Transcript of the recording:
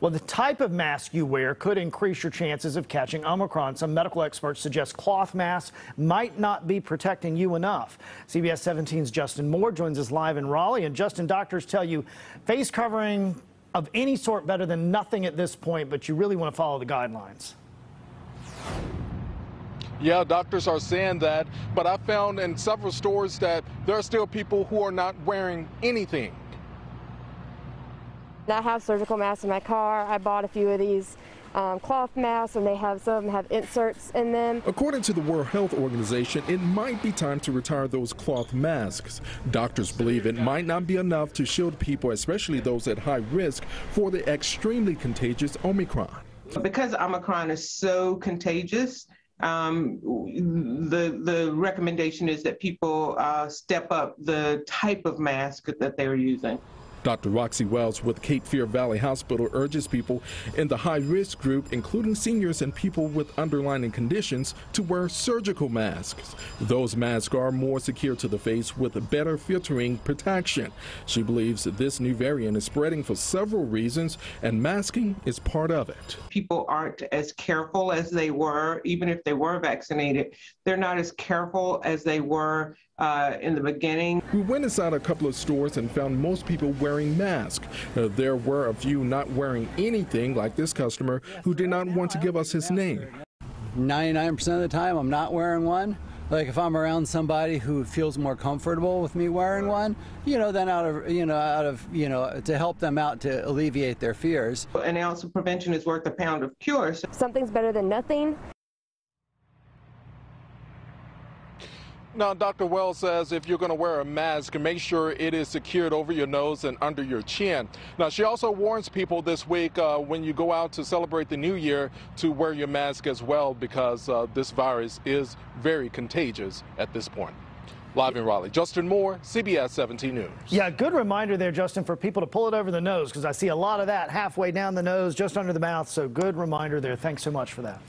Well, the type of mask you wear could increase your chances of catching Omicron. Some medical experts suggest cloth masks might not be protecting you enough. CBS 17's Justin Moore joins us live in Raleigh. And Justin, doctors tell you face covering of any sort better than nothing at this point, but you really want to follow the guidelines. Yeah, doctors are saying that, but I found in several stores that there are still people who are not wearing anything. I have surgical masks in my car. I bought a few of these um, cloth masks, and they have some have inserts in them. According to the World Health Organization, it might be time to retire those cloth masks. Doctors believe it might not be enough to shield people, especially those at high risk, for the extremely contagious Omicron. Because Omicron is so contagious, um, the the recommendation is that people uh, step up the type of mask that they're using. Dr. Roxy Wells with Cape Fear Valley Hospital urges people in the high risk group, including seniors and people with underlying conditions, to wear surgical masks. Those masks are more secure to the face with better filtering protection. She believes this new variant is spreading for several reasons, and masking is part of it. People aren't as careful as they were, even if they were vaccinated. They're not as careful as they were uh, in the beginning. We went inside a couple of stores and found most people wearing masks. Uh, there were a few not wearing anything, like this customer who did not want to give us his name. 99% of the time, I'm not wearing one. Like if I'm around somebody who feels more comfortable with me wearing one, you know, then out of you know out of you know to help them out to alleviate their fears. An ounce of prevention is worth a pound of cure. Something's better than nothing. Now, Dr. Wells says if you're going to wear a mask, make sure it is secured over your nose and under your chin. Now, she also warns people this week uh, when you go out to celebrate the new year to wear your mask as well because uh, this virus is very contagious at this point. Live in Raleigh, Justin Moore, CBS 17 News. Yeah, good reminder there, Justin, for people to pull it over the nose because I see a lot of that halfway down the nose, just under the mouth. So good reminder there. Thanks so much for that.